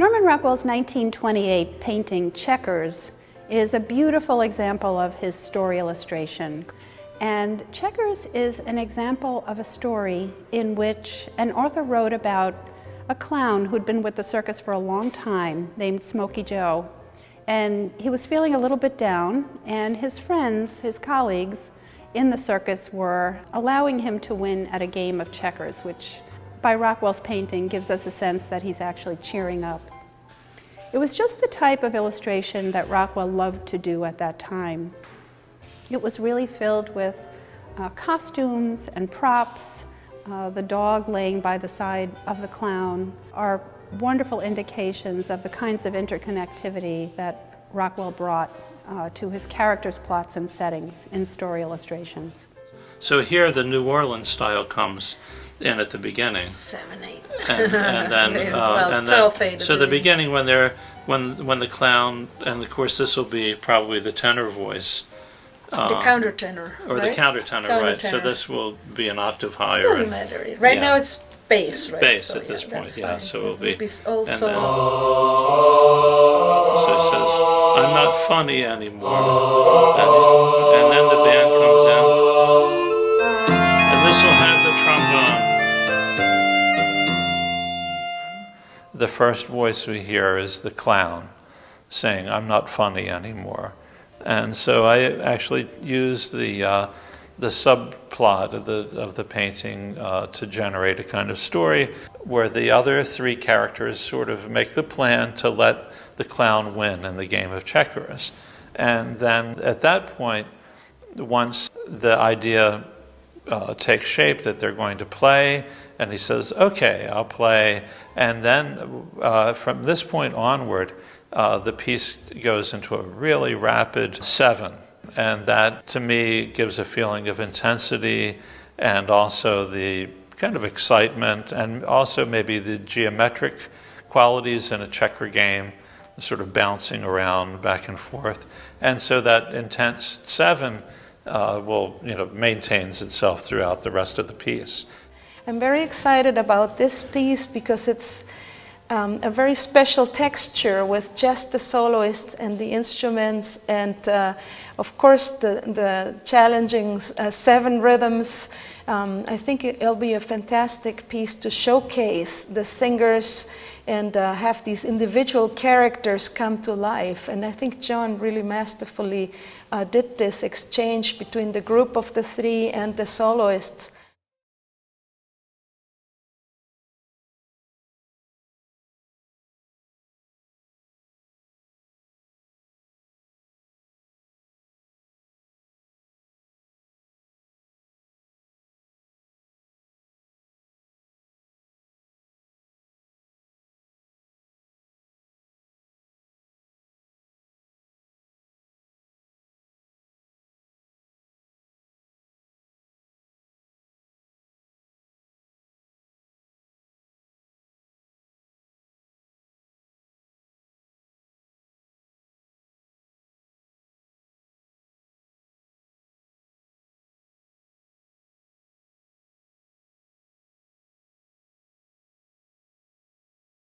Norman Rockwell's 1928 painting Checkers is a beautiful example of his story illustration. And Checkers is an example of a story in which an author wrote about a clown who'd been with the circus for a long time named Smokey Joe. And he was feeling a little bit down, and his friends, his colleagues in the circus were allowing him to win at a game of checkers, which by Rockwell's painting gives us a sense that he's actually cheering up. It was just the type of illustration that Rockwell loved to do at that time. It was really filled with uh, costumes and props. Uh, the dog laying by the side of the clown are wonderful indications of the kinds of interconnectivity that Rockwell brought uh, to his characters' plots and settings in story illustrations. So here the New Orleans style comes in at the beginning. Seven, eight. And, and then, uh, well, and 12 then faded so the beginning when they're when when the clown and of course this will be probably the tenor voice the uh, countertenor. or right? the countertenor, right? So this will be an octave higher. Doesn't and- matter. Right yeah. now it's bass, right? Bass So, at this yeah, point, yeah, fine. so it'll be- will be also. then- So it says, "I'm not funny anymore," and, and then the band comes in, and this will have the trombone. The first voice we hear is the clown saying, "I'm not funny anymore," and so I actually use the uh, the subplot of the of the painting uh, to generate a kind of story where the other three characters sort of make the plan to let the clown win in the game of checkers, and then at that point, once the idea uh, takes shape that they're going to play, and he says, "Okay, I'll play," and then uh, from this point onward, uh, the piece goes into a really rapid seven, and that to me gives a feeling of intensity and also the kind of excitement, and also maybe the geometric qualities in a checker game, sort of bouncing around back and forth, and so that intense seven uh, will, you know, maintains itself throughout the rest of the piece. I'm very excited about this piece because it's um, a very special texture with just the soloists and the instruments, and uh, of course the, the challenging uh, seven rhythms. Um, I think it- it'll be a fantastic piece to showcase the singers and uh, have these individual characters come to life. And I think John really masterfully uh, did this exchange between the group of the three and the soloists.